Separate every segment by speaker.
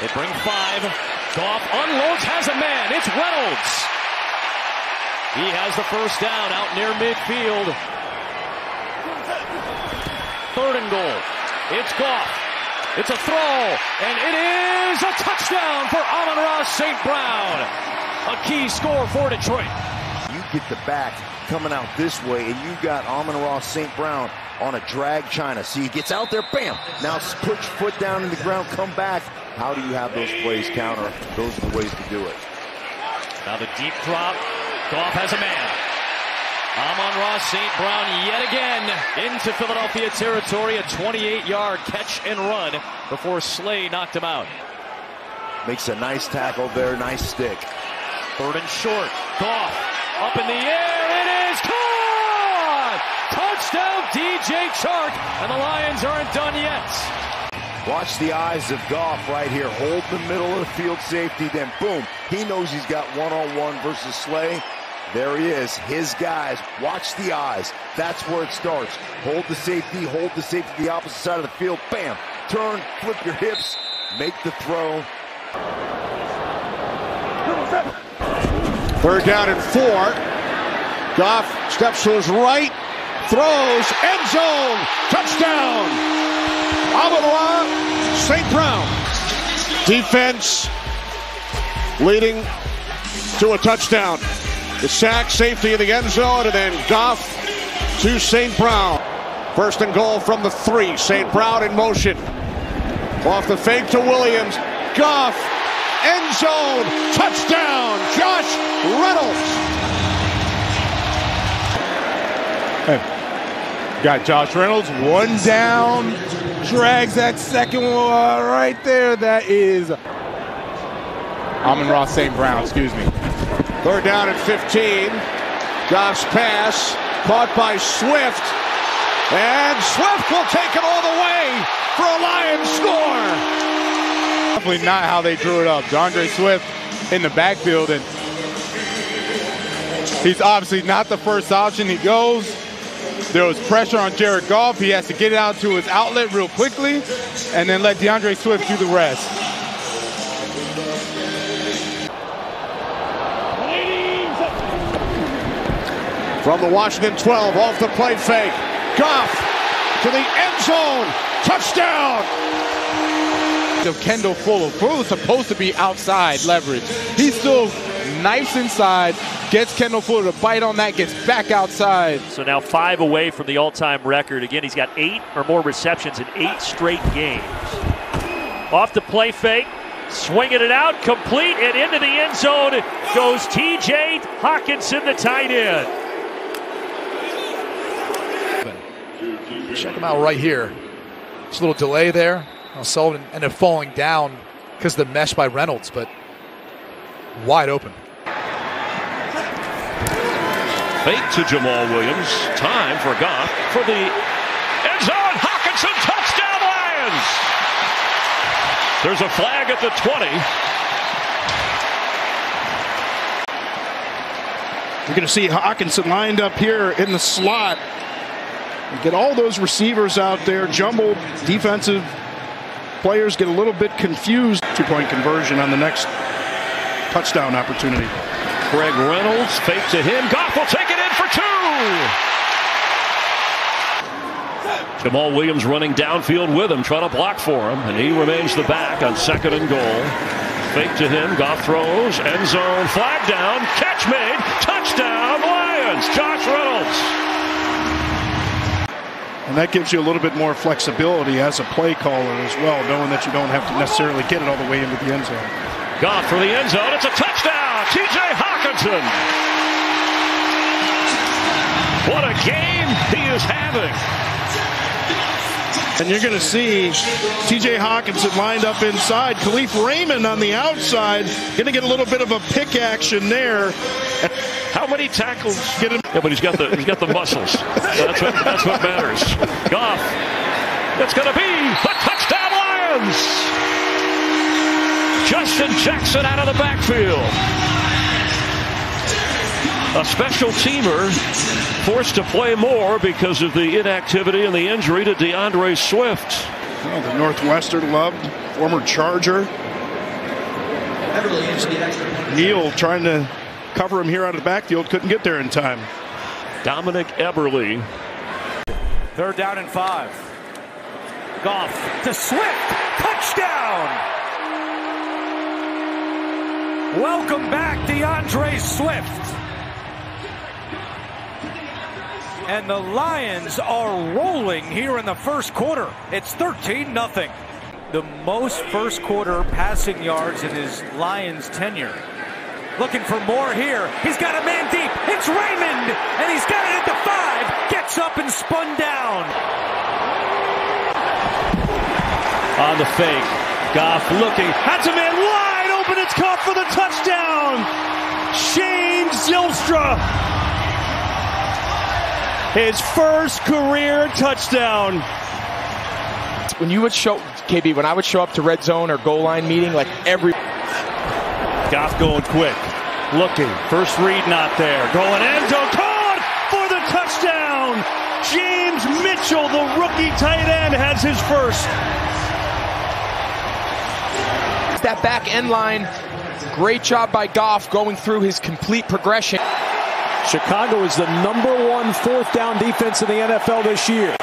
Speaker 1: They bring five. Goff unloads, has a man. It's Reynolds. He has the first down out near midfield. Third and goal. It's Goff. It's a throw, and it is a touchdown for Amon-Ra St. Brown. A key score for Detroit.
Speaker 2: You get the back coming out this way, and you got Amon-Ra St. Brown on a drag China. See, he gets out there, bam. Now push foot down in the ground, come back. How do you have those plays counter? Those are the ways to do it.
Speaker 1: Now the deep drop. Goff has a man. Amon-Ra St. Brown yet again into Philadelphia territory. A 28-yard catch and run before Slay knocked him out.
Speaker 2: Makes a nice tackle there, nice stick.
Speaker 1: Third and short. Goff up in the air. It is caught! Touchdown DJ Chark. And the Lions aren't done yet.
Speaker 2: Watch the eyes of Goff right here. Hold the middle of the field safety. Then boom. He knows he's got one-on-one versus Slay. There he is, his guys. Watch the eyes. That's where it starts. Hold the safety, hold the safety the opposite side of the field. Bam! Turn, flip your hips, make the throw.
Speaker 3: Third down and four. Goff steps to his right, throws, end zone, touchdown. Amon-Ra St. Brown. Defense leading to a touchdown. The sack, safety in the end zone, and then Goff to St. Brown. First and goal from the three. St. Brown in motion. Off the fake to Williams. Goff, end zone, touchdown, Josh Reynolds.
Speaker 4: Got Josh Reynolds, one down, drags that second one uh, right there. That is Amon-Ra St. Brown, excuse me.
Speaker 3: Third down at 15. Goff's pass caught by Swift. And Swift will take it all the way for a Lions score.
Speaker 4: Definitely not how they drew it up. D'Andre Swift in the backfield, and he's obviously not the first option. He goes. There was pressure on Jared Goff. He has to get it out to his outlet real quickly, and then let D'Andre Swift do the rest.
Speaker 3: From the Washington 12, off the play fake. Goff to the end zone. Touchdown.
Speaker 4: Of Kendall Fuller. Fuller's supposed to be outside leverage. He's still nice inside, gets Kendall Fuller to bite on that, gets back outside.
Speaker 5: So now five away from the all-time record. Again, he's got eight or more receptions in eight straight games. Off the play fake, swinging it out, complete, and into the end zone goes T.J. Hockenson, the tight end.
Speaker 6: Check him out right here. Just a little delay there. Sullivan ended up falling down because of the mesh by Reynolds, but wide open.
Speaker 7: Fake to Jamaal Williams. Time for Goff for the end zone. Hockenson touchdown Lions. There's a flag at the 20.
Speaker 8: You're going to see Hockenson lined up here in the slot. You get all those receivers out there, jumbled defensive players get a little bit confused. Two-point conversion on the next touchdown opportunity.
Speaker 7: Craig Reynolds, fake to him. Goff will take it in for two. Jamaal Williams running downfield with him, trying to block for him, and he remains the back on second and goal. Fake to him. Goff throws. End zone. Flag down. Catch made. Touchdown Lions. Josh Reynolds.
Speaker 8: And that gives you a little bit more flexibility as a play caller as well, knowing that you don't have to necessarily get it all the way into the end zone.
Speaker 7: Goff for the end zone. It's a touchdown. T.J. Hockenson. What a game he is having.
Speaker 8: And you're going to see T.J. Hockenson lined up inside. Kalif Raymond on the outside. Going to get a little bit of a pick action there.
Speaker 7: How many tackles? Get him. Yeah, but he's got the he's got the muscles. That's what that's what matters. Goff. It's going to be the touchdown Lions. Justin Jackson out of the backfield. A special teamer forced to play more because of the inactivity and the injury to D'Andre Swift.
Speaker 8: Well, the Northwestern loved former Charger Neal trying to cover him here out of the backfield, couldn't get there in time.
Speaker 7: Dominik Eberle.
Speaker 1: Third down and five. Goff to Swift. Touchdown! Welcome back, D'Andre Swift. And the Lions are rolling here in the first quarter. It's 13 0 The most first quarter passing yards in his Lions tenure. Looking for more here. He's got a man deep. It's Raymond, and he's got it at the five. Gets up and spun down. On the fake. Goff looking. Has a man wide open. It's caught for the touchdown. Shane Zylstra. His first career touchdown.
Speaker 9: When you would show, KB, when I would show up to red zone or goal line meeting, like every.
Speaker 1: Goff going quick. Looking. First read not there. Going end zone. Caught for the touchdown. James Mitchell, the rookie tight end, has his first.
Speaker 9: That back end line, great job by Goff going through his complete progression.
Speaker 10: Chicago is the number one fourth down defense in the NFL this year.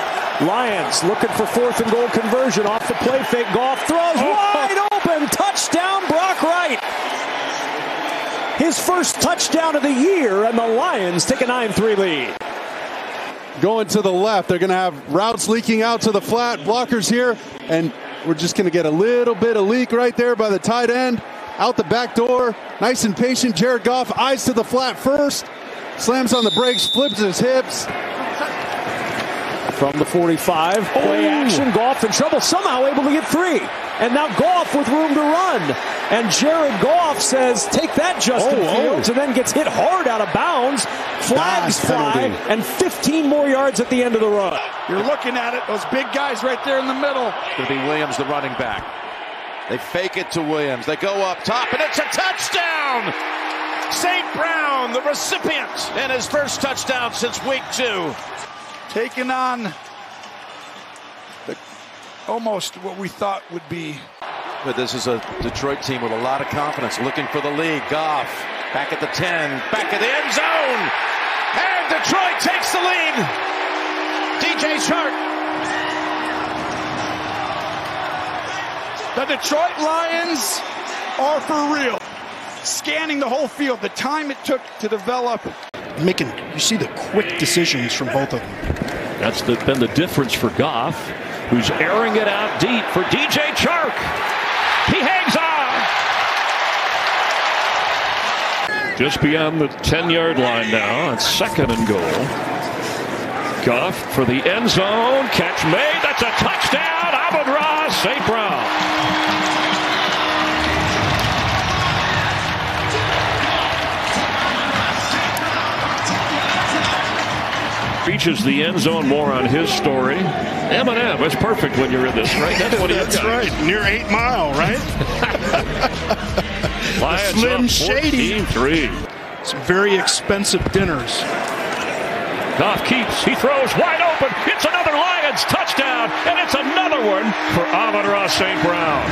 Speaker 10: Lions looking for fourth and goal conversion off the play fake. Goff throws oh. wide open. Touchdown, Brock Wright. His first touchdown of the year, and the Lions take a 9 3 lead.
Speaker 3: Going to the left. They're going to have routes leaking out to the flat. Blockers here. And we're just going to get a little bit of leak right there by the tight end. Out the back door. Nice and patient. Jared Goff, eyes to the flat first. Slams on the brakes, flips his hips.
Speaker 10: From the 45, play action, Goff in trouble, somehow able to get three. And now Goff with room to run. And Jared Goff says, take that, Justin oh, oh. Fields, oh. and then gets hit hard out of bounds. Flags fly, and 15 more yards at the end of the run.
Speaker 8: You're looking at it, those big guys right there in the middle.
Speaker 11: Going to be Williams, the running back. They fake it to Williams. They go up top, and it's a touchdown! St. Brown, the recipient, and his first touchdown since week two.
Speaker 8: Taking on the, almost what we thought would be.
Speaker 11: But this is a Detroit team with a lot of confidence, looking for the lead. Goff back at the 10, back at the end zone. And Detroit takes the lead. DJ Chark.
Speaker 8: The Detroit Lions are for real scanning the whole field, the time it took to develop. Making, you see the quick decisions from both of them.
Speaker 7: That's the, been the difference for Goff, who's airing it out deep for DJ Chark. He hangs on. Just beyond the 10 yard line now. It's second and goal. Goff for the end zone. Catch made. That's a touchdown. Amon-Ra St. Brown. Reaches the end zone. More on his story. Eminem, it's perfect when you're in this, right?
Speaker 8: That's what he That's right. Near eight mile, right?
Speaker 7: Lions
Speaker 8: Slim Shady.
Speaker 7: Three.
Speaker 8: Some very expensive dinners.
Speaker 7: Goff keeps. He throws wide open. It's another Lions touchdown, and it's another one for Amon-Ra St. Brown.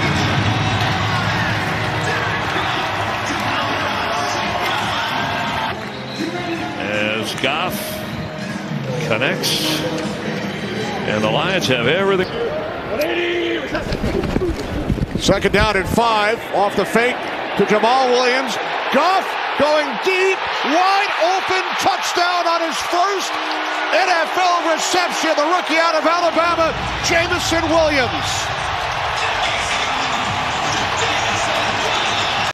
Speaker 7: As Goff connects. And the Lions have everything.
Speaker 3: Second down and five off the fake to Jamaal Williams. Goff going deep, wide open touchdown on his first NFL reception. The rookie out of Alabama, Jameson Williams.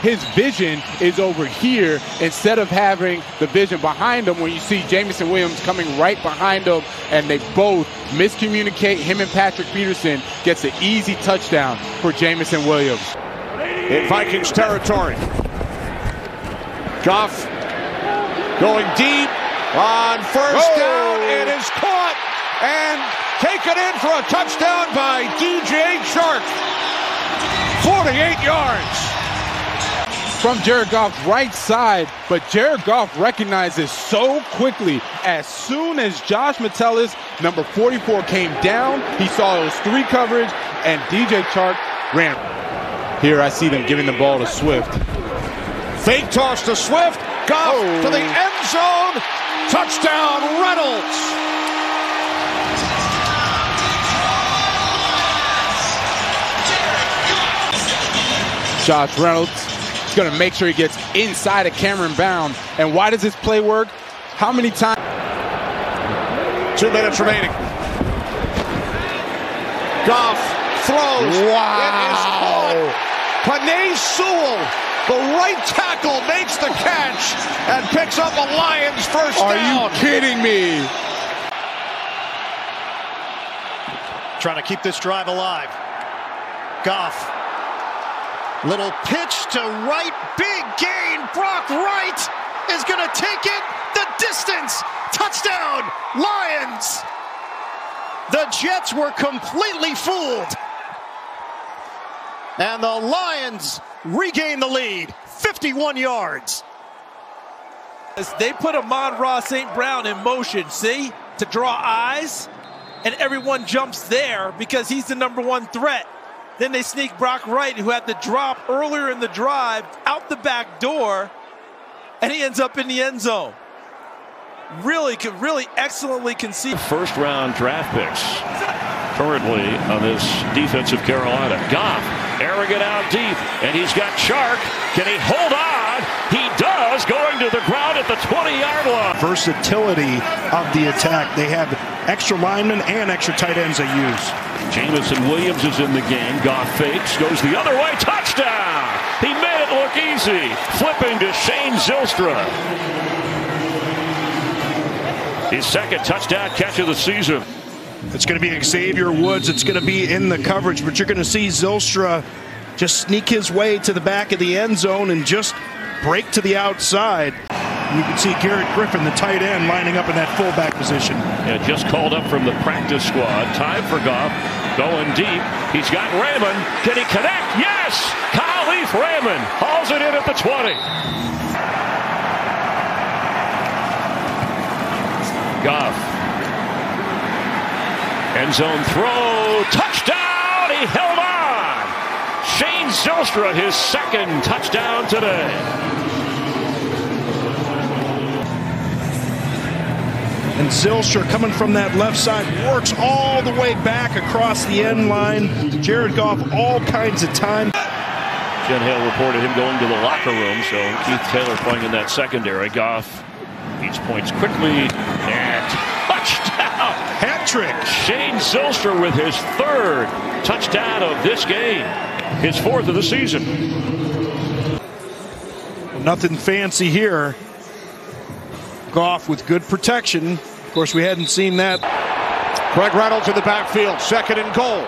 Speaker 4: His vision is over here instead of having the vision behind him when you see Jameson Williams coming right behind him and they both miscommunicate. Him and Patrick Peterson gets an easy touchdown for Jameson Williams.
Speaker 3: In Vikings territory. Goff going deep on first oh. down. It is caught and taken in for a touchdown by DJ Chark. 48 yards
Speaker 4: from Jared Goff's right side, but Jared Goff recognizes so quickly. As soon as Josh Metellus, number 44, came down, he saw those three coverage, and DJ Chark ran. Here I see them giving the ball to Swift.
Speaker 3: Fake toss to Swift. Goff
Speaker 8: Oh.
Speaker 3: to the oh. end zone. Touchdown, Reynolds.
Speaker 4: Josh Reynolds going to make sure he gets inside of Camryn Bynum. And why does this play work? How many times?
Speaker 3: Two minutes remaining. Goff throws.
Speaker 4: Wow.
Speaker 3: It is. Penei Sewell, the right tackle, makes the catch and picks up a Lions first
Speaker 4: Are
Speaker 3: down.
Speaker 4: you kidding me?
Speaker 12: Trying to keep this drive alive. Goff. Little pitch to right. Big gain. Brock Wright is going to take it the distance. Touchdown, Lions. The Jets were completely fooled. And the Lions regain the lead. 51 yards.
Speaker 13: They put Amon-Ra St. Brown in motion, see, to draw eyes, and everyone jumps there because he's the number one threat. Then they sneak Brock Wright, who had the drop earlier in the drive, out the back door, and he ends up in the end zone. Really, really excellently conceived.
Speaker 7: First round draft picks currently on this defensive Carolina. Goff airing it out deep, and he's got Chark. Can he hold on? He does, going to the ground at the 20 yard line.
Speaker 8: Versatility of the attack. They have extra linemen and extra tight ends they use.
Speaker 7: Jameson Williams is in the game. Goff fakes, goes the other way. Touchdown! He made it look easy. Flipping to Shane Zylstra. His second touchdown catch of the season.
Speaker 8: It's going to be Xavier Woods. It's going to be in the coverage, but you're going to see Zylstra just sneak his way to the back of the end zone and just break to the outside. You can see Garrett Griffin, the tight end, lining up in that fullback position.
Speaker 7: Yeah, just called up from the practice squad. Time for Goff. Going deep. He's got Raymond. Can he connect? Yes! Kalif Raymond hauls it in at the 20. Goff. End zone throw. Touchdown! He held on! Shane Zylstra, his second touchdown today.
Speaker 8: Zylstra coming from that left side works all the way back across the end line. Jared Goff all kinds of time.
Speaker 7: Jen Hale reported him going to the locker room, so Keith Taylor playing in that secondary. Goff each points quickly and touchdown.
Speaker 8: Hat trick.
Speaker 7: Shane Zylstra with his third touchdown of this game, his fourth of the season.
Speaker 8: Nothing fancy here. Goff with good protection. Of course, we hadn't seen that.
Speaker 3: Craig Reynolds in the backfield, second and goal.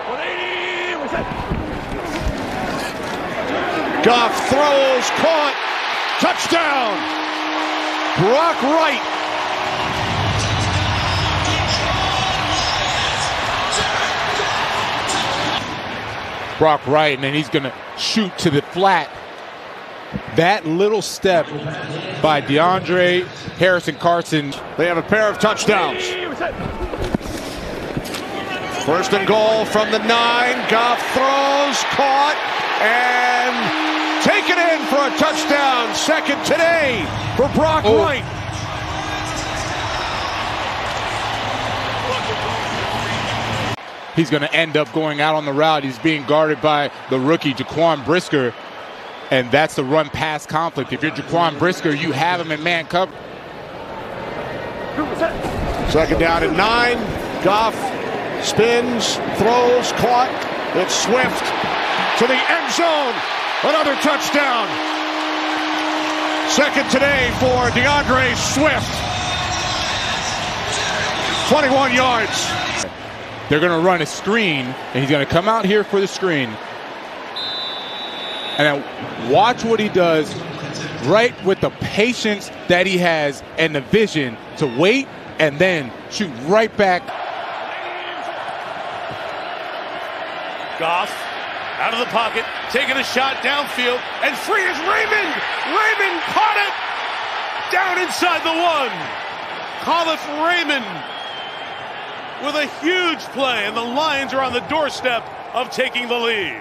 Speaker 3: Goff throws, caught, touchdown. Brock Wright.
Speaker 4: Brock Wright, and then he's going to shoot to the flat. That little step by DeAndre Harrison Carson.
Speaker 3: They have a pair of touchdowns. First and goal from the nine. Goff throws, caught, and taken in for a touchdown. Second today for Brock
Speaker 4: Oh.
Speaker 3: Wright.
Speaker 4: He's going to end up going out on the route. He's being guarded by the rookie Jaquan Brisker, and that's the run pass conflict. If you're Jaquan Brisker, you have him in man cover.
Speaker 3: Second down and nine. Goff spins, throws, caught. It's Swift to the end zone. Another touchdown. Second today for D'Andre Swift. 21 yards.
Speaker 4: They're going to run a screen, and he's going to come out here for the screen. And watch what he does right with the patience that he has and the vision to wait and then shoot right back.
Speaker 14: Goff out of the pocket, taking a shot downfield, and free is Raymond. Raymond caught it down inside the one. Kalif Raymond with a huge play, and the Lions are on the doorstep of taking the lead.